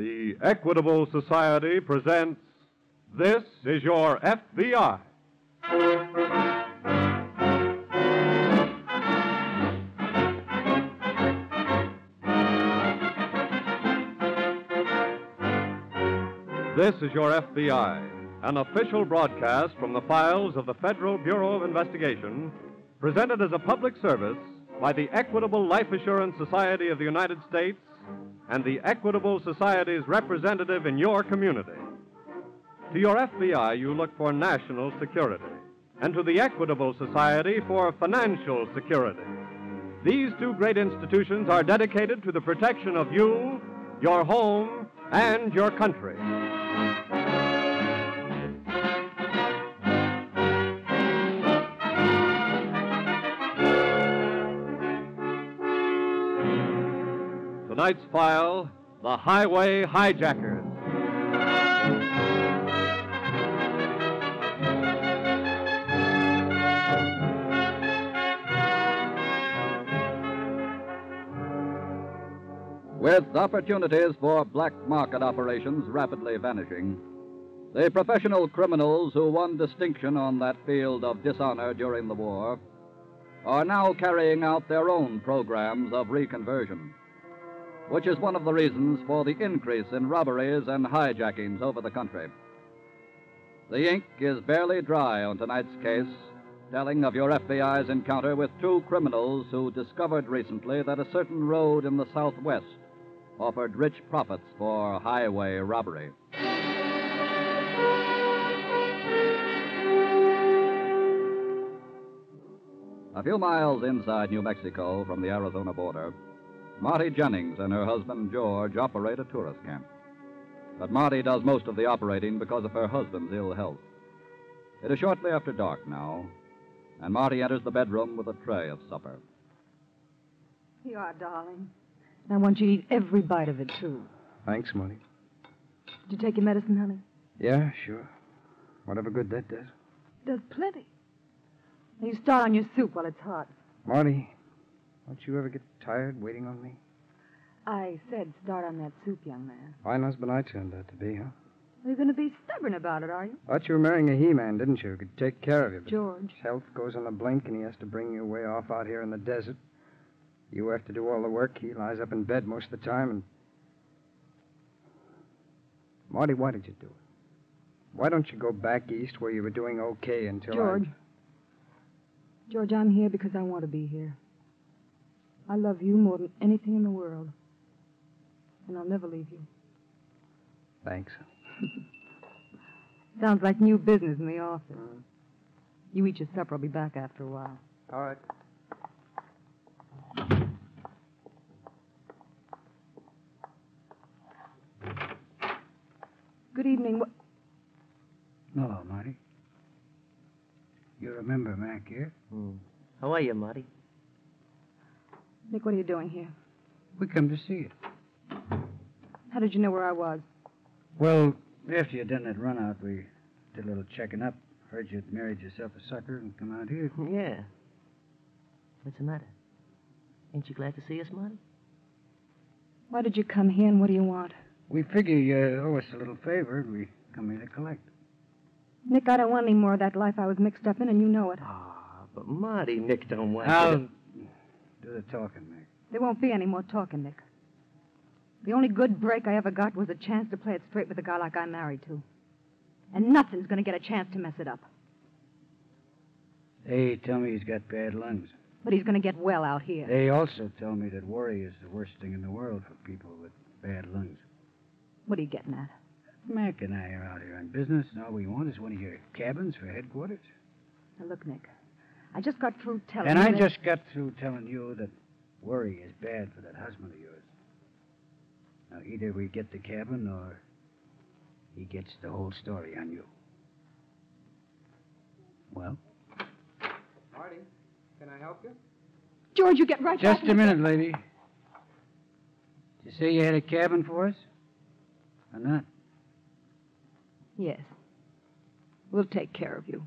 The Equitable Society presents This is Your FBI. This is Your FBI, an official broadcast from the files of the Federal Bureau of Investigation, presented as a public service by the Equitable Life Assurance Society of the United States and the Equitable Society's representative in your community. To your FBI, you look for national security, and to the Equitable Society for financial security. These two great institutions are dedicated to the protection of you, your home, and your country. Tonight's file The Highway Hijackers. With opportunities for black market operations rapidly vanishing, the professional criminals who won distinction on that field of dishonor during the war are now carrying out their own programs of reconversion, which is one of the reasons for the increase in robberies and hijackings over the country. The ink is barely dry on tonight's case, telling of your FBI's encounter with two criminals who discovered recently that a certain road in the Southwest offered rich profits for highway robbery. A few miles inside New Mexico from the Arizona border, Marty Jennings and her husband George operate a tourist camp. But Marty does most of the operating because of her husband's ill health. It is shortly after dark now, and Marty enters the bedroom with a tray of supper. Here you are, darling. I want you to eat every bite of it, too. Thanks, Marty. Did you take your medicine, honey? Yeah, sure. Whatever good that does. It Does plenty. Now you start on your soup while it's hot. Marty, don't you ever get tired waiting on me? I said start on that soup, young man. Fine husband I turned out to be, huh? You're going to be stubborn about it, are you? Thought you were marrying a he-man, didn't you? Who could take care of you. George. His health goes on a blink, and he has to bring you way off out here in the desert. You have to do all the work. He lies up in bed most of the time, and... Marty, why did you do it? Why don't you go back east where you were doing okay until George. I... George, I'm here because I want to be here. I love you more than anything in the world. And I'll never leave you. Thanks. Sounds like new business in the office. You eat your supper. I'll be back after a while. All right. Good evening. What... Hello, Marty. You remember Mac here? Hmm. How are you, Marty? Nick, what are you doing here? We come to see you. How did you know where I was? Well, after you'd done that run out, we did a little checking up. Heard you'd married yourself a sucker and come out here. Yeah. What's the matter? Ain't you glad to see us, Marty? Why did you come here and what do you want? We figure you owe us a little favor, and we come here to collect. Nick, I don't want any more of that life I was mixed up in, and you know it. Ah, but Marty, Nick don't want I'll you do the talking, Mac. There won't be any more talking, Nick. The only good break I ever got was a chance to play it straight with a guy like I'm married to. And nothing's going to get a chance to mess it up. They tell me he's got bad lungs. But he's going to get well out here. They also tell me that worry is the worst thing in the world for people with bad lungs. What are you getting at? Mac and I are out here on business, and all we want is one of your cabins for headquarters. Now, look, Nick. I just got through telling And you I that- just got through telling you that worry is bad for that husband of yours. Now, either we get the cabin or he gets the whole story on you. Well? Marty, can I help you? George, you get right Just back a minute, lady. Did you say you had a cabin for us? Or not? Yes. We'll take care of you.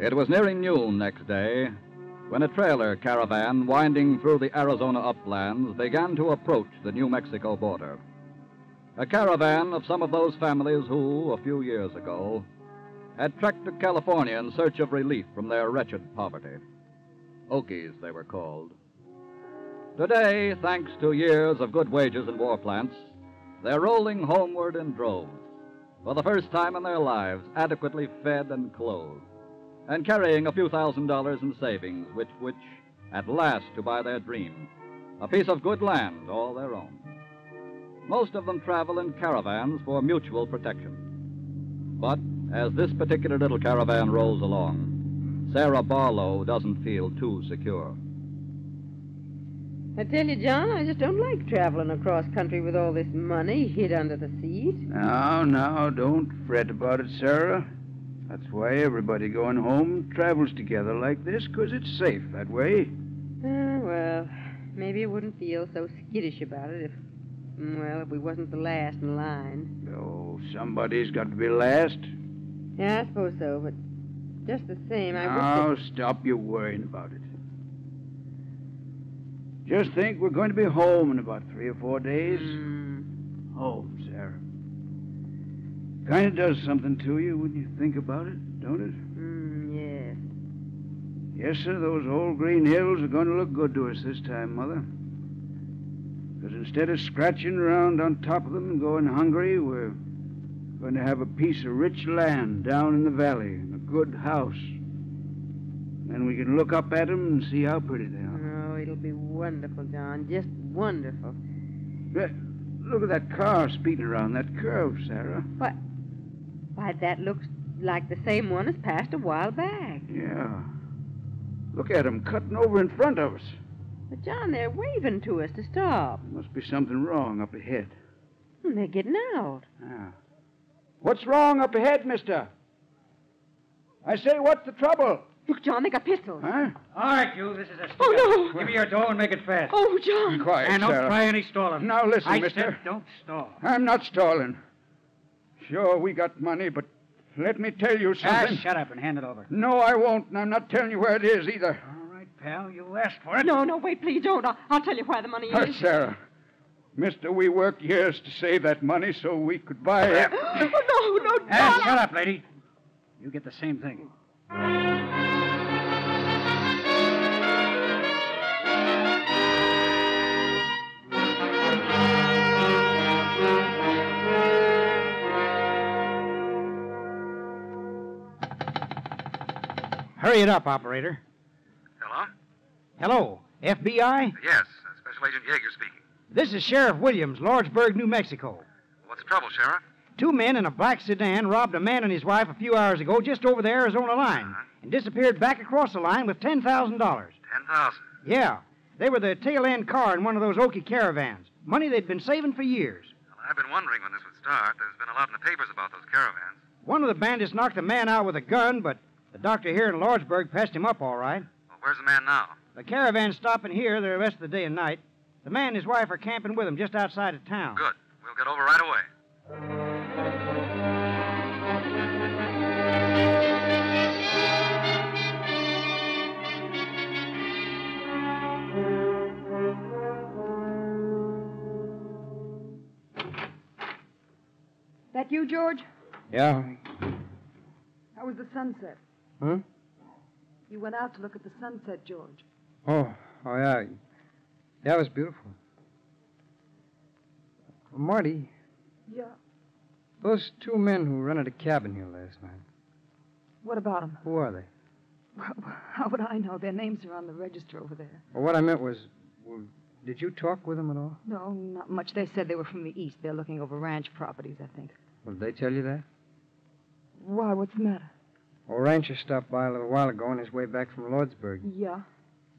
It was nearing noon next day when a trailer caravan winding through the Arizona uplands began to approach the New Mexico border. A caravan of some of those families who, a few years ago, had trekked to California in search of relief from their wretched poverty. Okies, they were called. Today, thanks to years of good wages in war plants, they're rolling homeward in droves, for the first time in their lives, adequately fed and clothed, and carrying a few thousand dollars in savings, with which, at last, to buy their dream, a piece of good land all their own. Most of them travel in caravans for mutual protection. But as this particular little caravan rolls along, Sarah Barlow doesn't feel too secure. I tell you, John, I just don't like traveling across country with all this money hid under the seat. Now, now, don't fret about it, Sarah. That's why everybody going home travels together like this, 'cause it's safe that way. Ah, well, maybe I wouldn't feel so skittish about it if, well, if we wasn't the last in line. Oh, somebody's got to be last. Yeah, I suppose so, but just the same, I Now, wish. stop your worrying about it. Just think we're going to be home in about three or four days. Hmm. Home, Sarah. Kind of does something to you when you think about it, don't it? Hmm, yes. Yes, sir, those old green hills are going to look good to us this time, Mother. Because instead of scratching around on top of them and going hungry, we're going to have a piece of rich land down in the valley and a good house. Then we can look up at them and see how pretty they are. Oh, it'll be wonderful, John. Just wonderful. Look at that car speeding around that curve, Sarah. Why, that looks like the same one as passed a while back. Yeah. Look at 'em cutting over in front of us. But, John, they're waving to us to stop. Must be something wrong up ahead. Hmm, They're getting out. Yeah. What's wrong up ahead, mister? I say, what's the trouble? Look, John, they got pistols. Huh? All right, you. This is a stick Oh, no. Give me your dough and make it fast. Oh, John. Quiet, and don't Sarah. try any stalling. Now listen, I mister. said don't stall. I'm not stalling. Sure, we got money, but let me tell you something. Ah, something. shut up and hand it over. no, I won't, and I'm not telling you where it is either. All right, pal. You asked for it. No, no, wait, please don't. I'll, I'll tell you where the money Uh, is. Sarah, mister, we worked years to save that money so we could buy it. oh, no, no, Ah, shut up, lady. You get the same thing. Hurry it up, operator. Hello? Hello, FBI? Yes, uh, Special Agent Yeager speaking. This is Sheriff Williams, Lordsburg, New Mexico. What's the trouble, Sheriff? Two men in a black sedan robbed a man and his wife a few hours ago just over the Arizona line and disappeared back across the line with $10,000. Ten thousand. Yeah, they were the tail end car in one of those Okie caravans. Money they'd been saving for years. Well, I've been wondering when this would start. There's been a lot in the papers about those caravans. One of the bandits knocked the man out with a gun, but the doctor here in Lordsburg passed him up all right. Well, where's the man now? The caravan's stopping here the rest of the day and night. The man and his wife are camping with him just outside of town. Good. We'll get over right away. That you, George? Yeah. How was the sunset? Huh? You went out to look at the sunset, George. Oh, oh yeah. Yeah, it was beautiful. Well, Marty, Yeah. those two men who rented a cabin here last night, What about them? who are they? Well, how would I know? Their names are on the register over there. Well, what I meant was, well, did you talk with them at all? No, not much. They said they were from the east. They're looking over ranch properties, I think. Well, did they tell you that? Why? What's the matter? Well, Rancher stopped by a little while ago on his way back from Lordsburg. Yeah.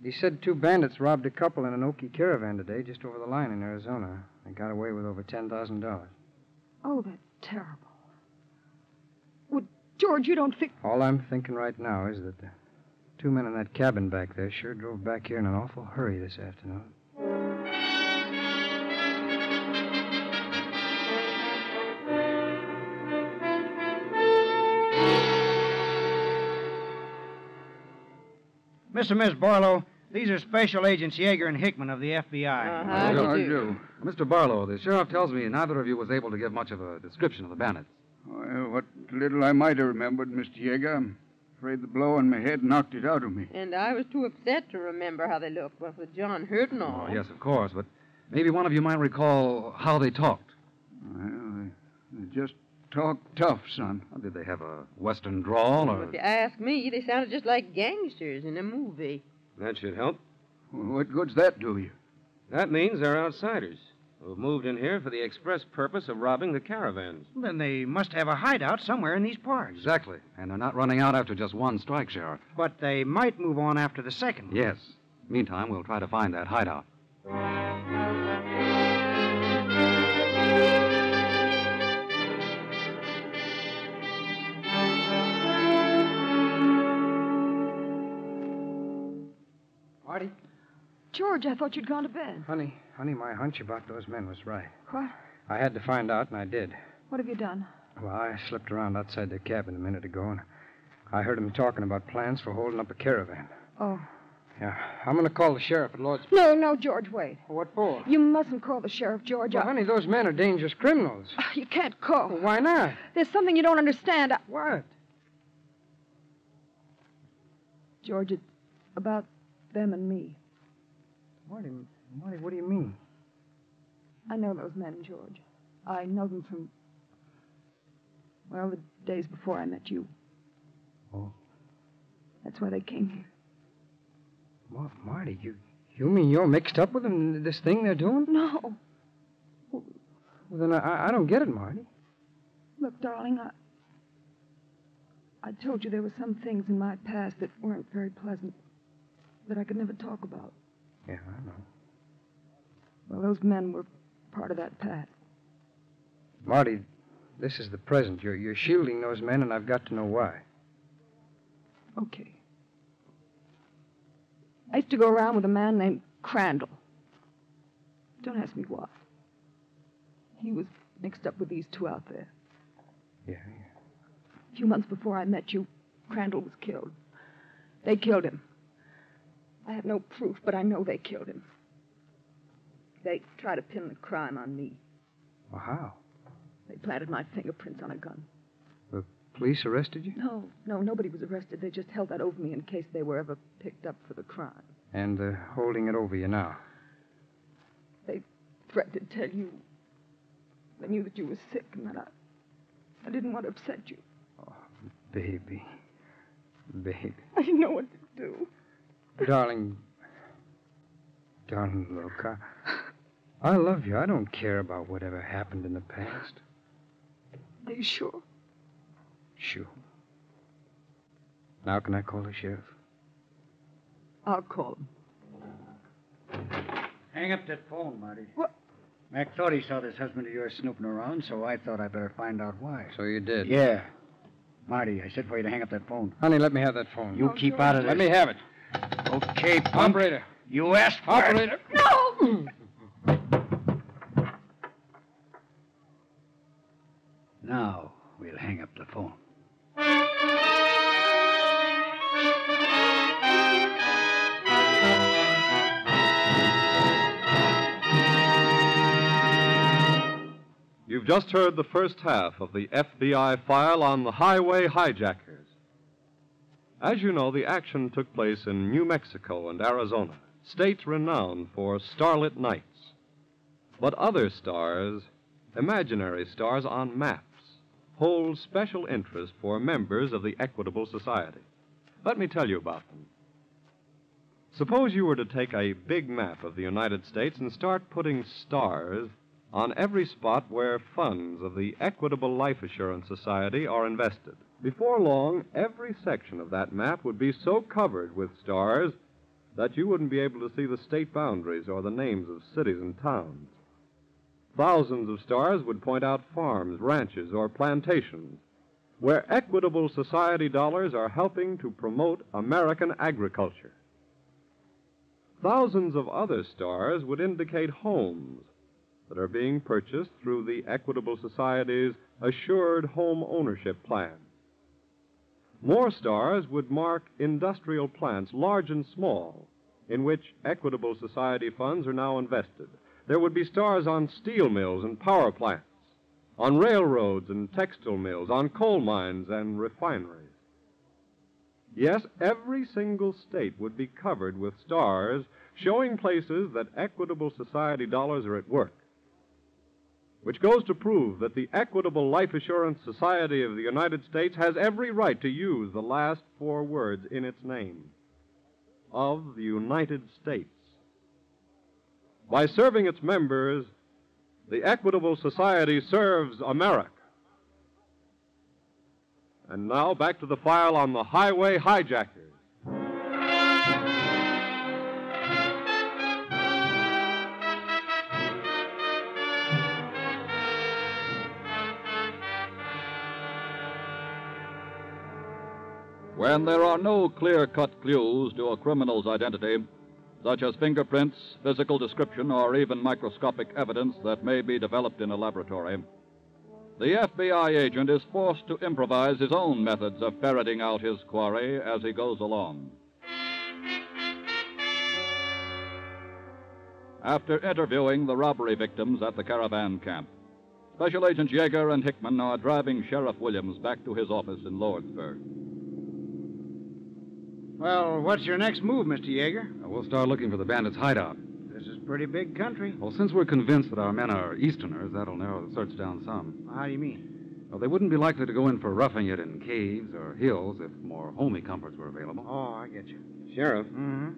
He said two bandits robbed a couple in an Okie caravan today just over the line in Arizona. They got away with over $10,000. Oh, that's terrible. Well, George, you don't think. All I'm thinking right now is that the two men in that cabin back there sure drove back here in an awful hurry this afternoon. Mr. and Miss Barlow, these are Special Agents Yeager and Hickman of the FBI. Uh, how do you do? Mr. Barlow, the sheriff tells me neither of you was able to give much of a description of the bandits. Well, what little I might have remembered, Mr. Yeager, I'm afraid the blow on my head knocked it out of me. And I was too upset to remember how they looked, what with John hurt and all. Oh, yes, of course, but maybe one of you might recall how they talked. Well, they, they just talked tough, son. Did they have a Western drawl, Well, or if you ask me, they sounded just like gangsters in a movie. That should help. What good's that do you? That means they're outsiders who've moved in here for the express purpose of robbing the caravans. Then they must have a hideout somewhere in these parts. exactly? And they're not running out after just one strike, Sheriff. But they might move on after the second. Yes. Meantime, we'll try to find that hideout. George, I thought you'd gone to bed. Honey, honey, my hunch about those men was right. What? I had to find out, and I did. What have you done? Well, I slipped around outside their cabin a minute ago, and I heard them talking about plans for holding up a caravan. Oh. Yeah, I'm going to call the sheriff at Lord's. No, no, George, wait. What for? You mustn't call the sheriff, George. Well, I- honey, those men are dangerous criminals. Ah, you can't call. Well, why not? There's something you don't understand. I- What? George, it's about them and me. Marty, Marty, what do you mean? I know those men, George. I know them from, well, the days before I met you. Oh. That's why they came here. Mar- Marty, you you mean you're mixed up with them in this thing they're doing? No. Well, then I, I don't get it, Marty. Look, darling, I. I told you there were some things in my past that weren't very pleasant, that I could never talk about. Yeah, I know. Well, those men were part of that past. Marty, this is the present. You're you're shielding those men, and I've got to know why. Okay. I used to go around with a man named Crandall. Don't ask me why. He was mixed up with these two out there. Yeah, A few months before I met you, Crandall was killed. They killed him. I have no proof, but I know they killed him. They tried to pin the crime on me. Well, how? They planted my fingerprints on a gun. The police arrested you? No, no, nobody was arrested. They just held that over me in case they were ever picked up for the crime. And they're holding it over you now. They threatened to tell you. They knew that you were sick and that I, I didn't want to upset you. Oh, baby. Baby. I didn't know what to do. Darling. Darling, look, I, I love you. I don't care about whatever happened in the past. Are you sure? Sure. Now can I call the sheriff? I'll call him. Hang up that phone, Marty. What? Mac thought he saw this husband of yours snooping around, so I thought I'd better find out why. So you did? Yeah. Marty, I said for you to hang up that phone. Honey, let me have that phone. You oh, keep out of this. Let me have it. Okay, punk. Operator. You asked for it. No! Now we'll hang up the phone. You've just heard the first half of the FBI file on the highway hijackers. As you know, the action took place in New Mexico and Arizona, states renowned for starlit nights. But other stars, imaginary stars on maps, hold special interest for members of the Equitable Society. Let me tell you about them. Suppose you were to take a big map of the United States and start putting stars on every spot where funds of the Equitable Life Assurance Society are invested. Before long, every section of that map would be so covered with stars that you wouldn't be able to see the state boundaries or the names of cities and towns. Thousands of stars would point out farms, ranches, or plantations where Equitable Society dollars are helping to promote American agriculture. Thousands of other stars would indicate homes that are being purchased through the Equitable Society's Assured Home Ownership Plan. More stars would mark industrial plants, large and small, in which Equitable Society funds are now invested. There would be stars on steel mills and power plants, on railroads and textile mills, on coal mines and refineries. Yes, every single state would be covered with stars showing places that Equitable Society dollars are at work. Which goes to prove that the Equitable Life Assurance Society of the United States has every right to use the last four words in its name of the United States. By serving its members, the Equitable Society serves America. And now back to the file on the highway hijackers. When there are no clear cut clues to a criminal's identity, such as fingerprints, physical description, or even microscopic evidence that may be developed in a laboratory, the FBI agent is forced to improvise his own methods of ferreting out his quarry as he goes along. After interviewing the robbery victims at the caravan camp, Special Agents Yeager and Hickman are driving Sheriff Williams back to his office in Lordsburg. Well, what's your next move, Mr. Yeager? We'll start looking for the bandits' hideout. This is pretty big country. Well, since we're convinced that our men are Easterners, that'll narrow the search down some. How do you mean? Well, they wouldn't be likely to go in for roughing it in caves or hills if more homey comforts were available. Oh, I get you. Sheriff, Mm-hmm.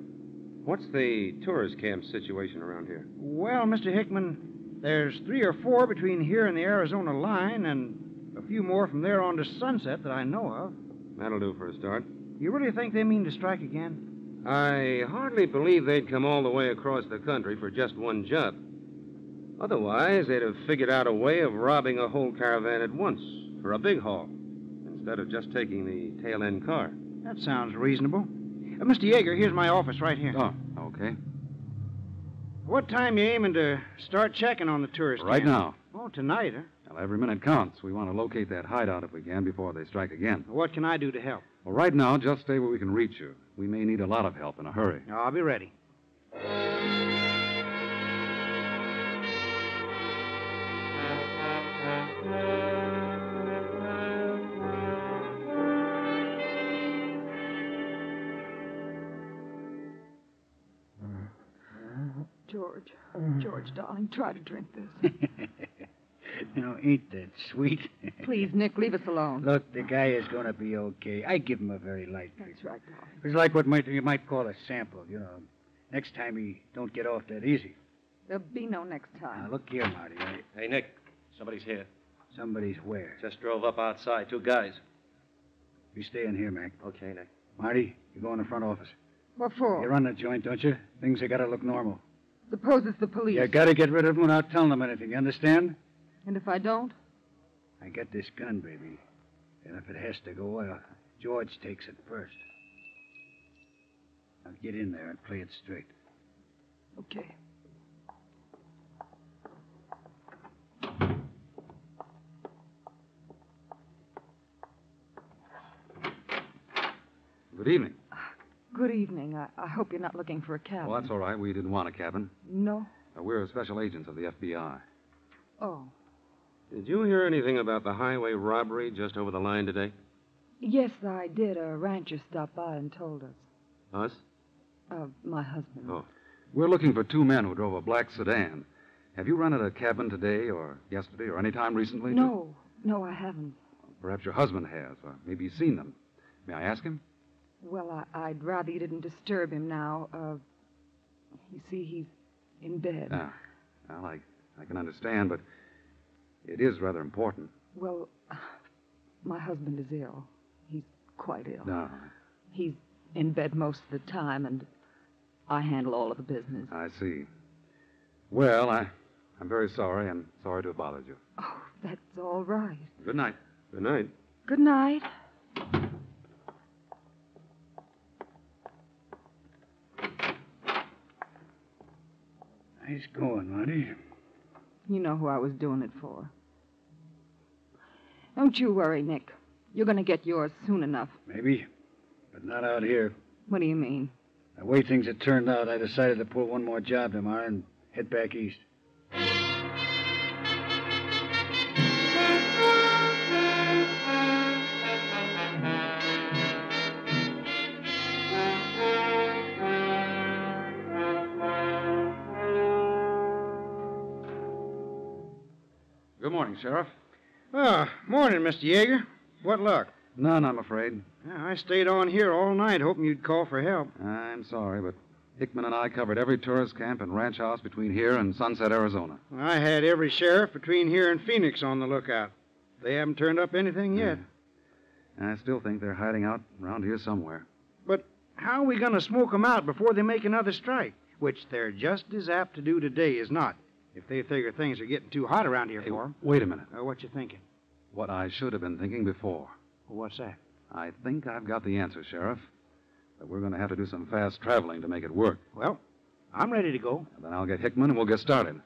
what's the tourist camp situation around here? Well, Mr. Hickman, there's three or four between here and the Arizona line, and a few more from there on to Sunset that I know of. That'll do for a start. You really think they mean to strike again? I hardly believe they'd come all the way across the country for just one job. Otherwise, they'd have figured out a way of robbing a whole caravan at once for a big haul, instead of just taking the tail end car. That sounds reasonable. Uh, Mr. Yeager, here's my office right here. Oh, okay. What time you aiming to start checking on the tourists? Right now. Oh, tonight, huh? Well, every minute counts. We want to locate that hideout if we can before they strike again. What can I do to help? Well, right now, just stay where we can reach you. We may need a lot of help in a hurry. I'll be ready. George, George, darling, try to drink this. now, ain't that sweet? Please, Nick, leave us alone. Look, the guy is going to be okay. I give him a very light That's treatment. right, darling. It's like what might, you might call a sample, you know. Next time he don't get off that easy. There'll be no next Now, time. look here, Marty. I, Hey, Nick, somebody's here. somebody's where? Just drove up outside. Two guys. You stay in here, Mac. Okay, Nick. Marty, you go in the front office. What for? You run the joint, don't you? Things have got to look normal. Suppose it's the police. You got to get rid of them without telling them anything. You understand? And if I don't? I get this gun, baby. And if it has to go, well, George takes it first. Now get in there and play it straight. Okay. Good evening. Good evening. I, I hope you're not looking for a cabin. Well, that's all right. We didn't want a cabin. No? Uh, we're special agents of the FBI. Oh. Did you hear anything about the highway robbery just over the line today? Yes, I did. A rancher stopped by and told us. Us? Uh, my husband. Oh. We're looking for two men who drove a black sedan. Have you rented a cabin today or yesterday or any time recently? No, no, I haven't. Perhaps your husband has, or maybe he's seen them. May I ask him? Well, I, I'd rather you didn't disturb him now. Uh, you see, he's in bed. Ah, well, I, I can understand, but it is rather important. Well, my husband is ill. He's quite ill. No, He's in bed most of the time, and I handle all of the business. I see. Well, I, I'm very sorry and sorry to have bothered you. Oh, that's all right. Good night. Good night. Good night. Nice going, Marty. You know who I was doing it for. Don't you worry, Nick. You're going to get yours soon enough. Maybe, but not out here. What do you mean? The way things had turned out, I decided to pull one more job tomorrow and head back east. Good morning, Sheriff. Ah, morning, Mr. Yeager. What luck? None, I'm afraid. Yeah, I stayed on here all night hoping you'd call for help. I'm sorry, but Hickman and I covered every tourist camp and ranch house between here and Sunset, Arizona. I had every sheriff between here and Phoenix on the lookout. They haven't turned up anything yet. I still think they're hiding out around here somewhere. But how are we going to smoke 'em out before they make another strike? Which they're just as apt to do today as not, if they figure things are getting too hot around here for 'em. Wait a minute. Uh, what you thinking? What I should have been thinking before. What's that? I think I've got the answer, Sheriff. But we're going to have to do some fast traveling to make it work. Well, I'm ready to go. Then I'll get Hickman and we'll get started.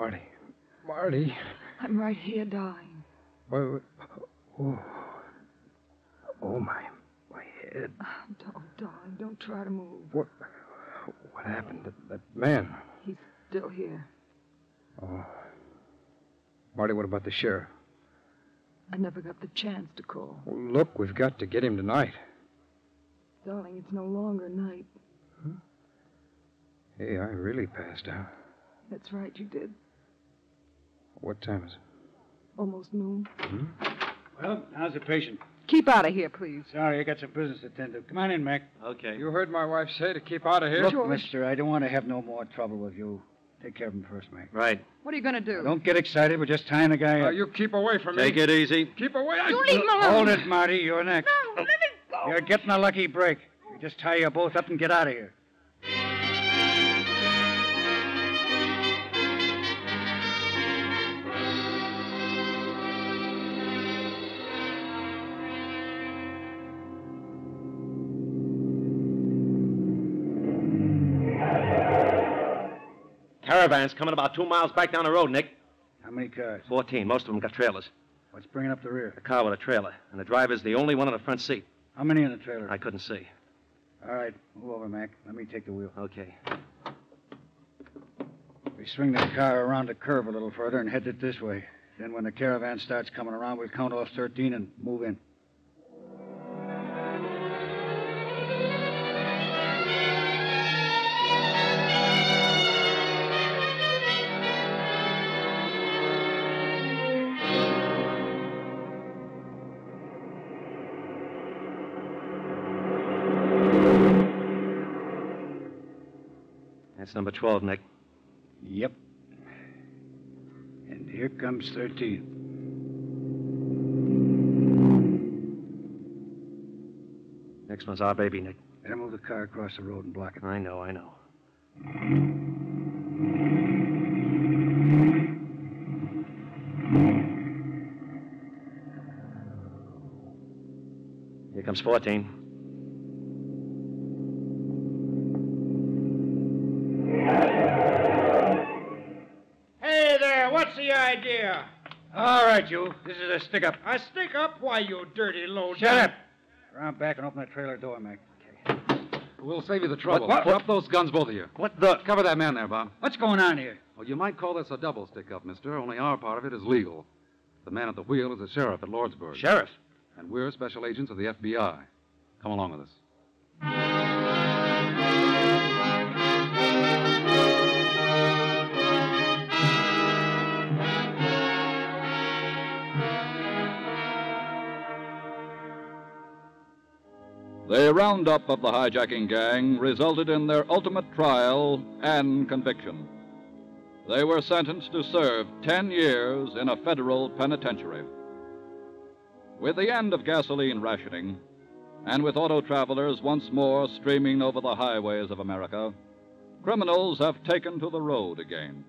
Marty. Marty. I'm right here. Wait, wait. Oh. Oh, my. My head. Ah, don't, darling, don't try to move. What. What happened? to that man. He's still here. Oh. Marty, what about the sheriff? I never got the chance to call. Well, look, we've got to get him tonight. Darling, it's no longer night. Hey, I really passed out. That's right, you did. What time is it? Almost noon. Well, how's the patient? Keep out of here, please. Sorry, I got some business to attend to. Come on in, Mac. Okay. You heard my wife say to keep out of here? Look, mister, I don't want to have no more trouble with you. Take care of him first, Mac. Right. What are you going to do? Don't get excited. We're just tying the guy Uh, you keep away from me. Take it easy. Keep away. I... You leave him alone. Hold it, Marty. You're next. No, let him go. You're getting a lucky break. You just tie you both up and get out of here. Caravan's coming about two miles back down the road, Nick. How many cars? Fourteen. Most of them got trailers. What's bringing up the rear? A car with a trailer, and the driver's the only one in the front seat. How many in the trailer? I couldn't see. All right, move over, Mac. Let me take the wheel. Okay. We swing the car around the curve a little further and head it this way. Then when the caravan starts coming around, we'll count off 13 and move in. That's number 12, Nick. Yep. And here comes 13. Next one's our baby, Nick. Better move the car across the road and block it. I know, I know. Here comes 14. Hey there, what's the idea? All right, you. This is a stick up. I stick up? Why, you dirty low Shut up. Around back and open that trailer door, Mac. Okay. We'll save you the trouble. What- what- Drop those guns, both of you. What the? Cover that man there, Bob. What's going on here? Well, you might call this a double stick up, mister, only our part of it is legal. The man at the wheel is the sheriff at Lordsburg. Sheriff. And we're special agents of the FBI. Come along with us. The roundup of the hijacking gang resulted in their ultimate trial and conviction. They were sentenced to serve 10 years in a federal penitentiary. With the end of gasoline rationing, and with auto travelers once more streaming over the highways of America, criminals have taken to the road again.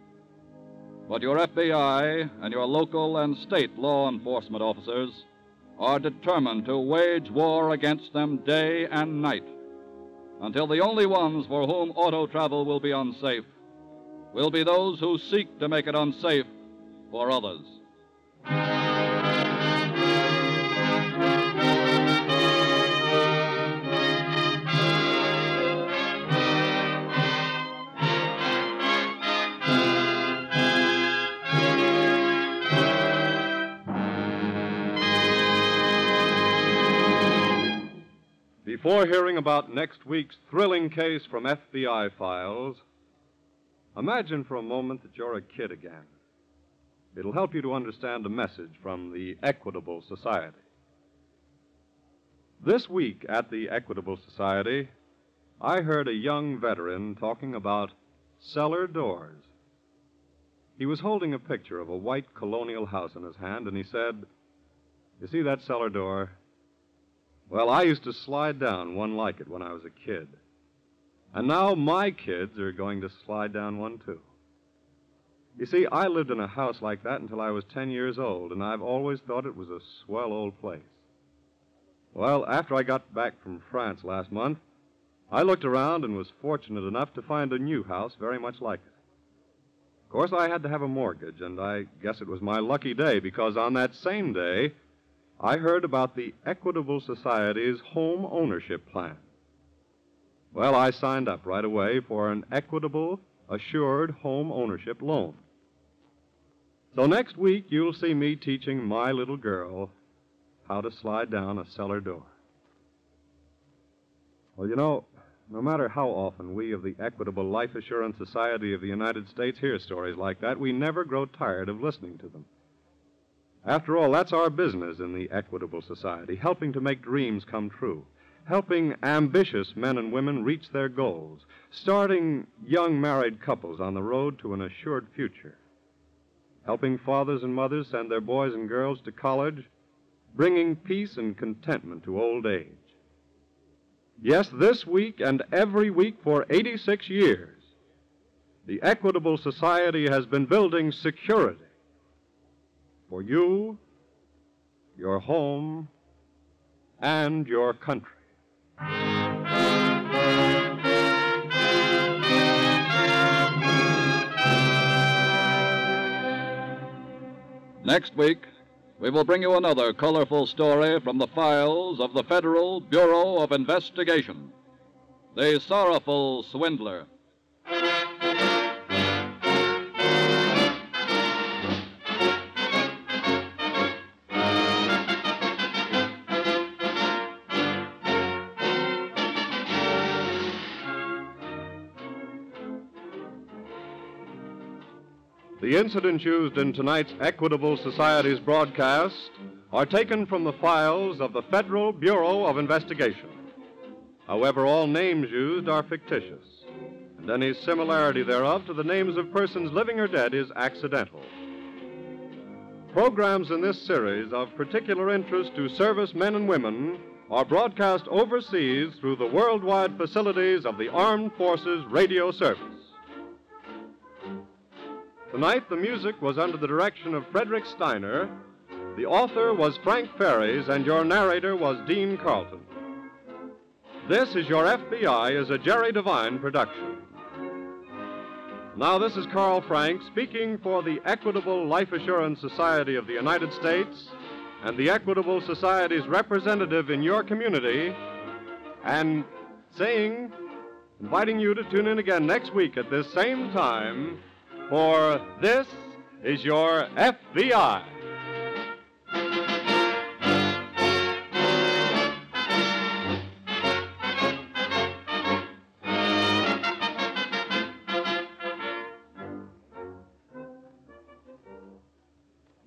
But your FBI and your local and state law enforcement officers are determined to wage war against them day and night until the only ones for whom auto travel will be unsafe will be those who seek to make it unsafe for others. Before hearing about next week's thrilling case from FBI files, imagine for a moment that you're a kid again. It'll help you to understand a message from the Equitable Society. This week at the Equitable Society, I heard a young veteran talking about cellar doors. He was holding a picture of a white colonial house in his hand, and he said, You see that cellar door? Well, I used to slide down one like it when I was a kid. And now my kids are going to slide down one, too. You see, I lived in a house like that until I was 10 years old, and I've always thought it was a swell old place. Well, after I got back from France last month, I looked around and was fortunate enough to find a new house very much like it. Of course, I had to have a mortgage, and I guess it was my lucky day because on that same day, I heard about the Equitable Society's home ownership plan. Well, I signed up right away for an equitable, assured home ownership loan. So next week, you'll see me teaching my little girl how to slide down a cellar door. Well, you know, no matter how often we of the Equitable Life Assurance Society of the United States hear stories like that, we never grow tired of listening to them. After all, that's our business in the Equitable Society, helping to make dreams come true, helping ambitious men and women reach their goals, starting young married couples on the road to an assured future, helping fathers and mothers send their boys and girls to college, bringing peace and contentment to old age. Yes, this week and every week for 86 years, the Equitable Society has been building security for you, your home, and your country. Next week, we will bring you another colorful story from the files of the Federal Bureau of Investigation The Sorrowful Swindler. The incidents used in tonight's Equitable Society's broadcast are taken from the files of the Federal Bureau of Investigation. However, all names used are fictitious, and any similarity thereof to the names of persons living or dead is accidental. Programs in this series of particular interest to service men and women are broadcast overseas through the worldwide facilities of the Armed Forces Radio Service. Tonight, the music was under the direction of Frederick Steiner. The author was Frank Ferries, and your narrator was Dean Carlton. This is Your FBI is a Jerry Devine production. Now, this is Carl Frank speaking for the Equitable Life Assurance Society of the United States and the Equitable Society's representative in your community, and saying, inviting you to tune in again next week at this same time for this is your FBI.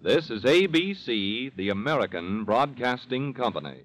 This is ABC, the American Broadcasting Company.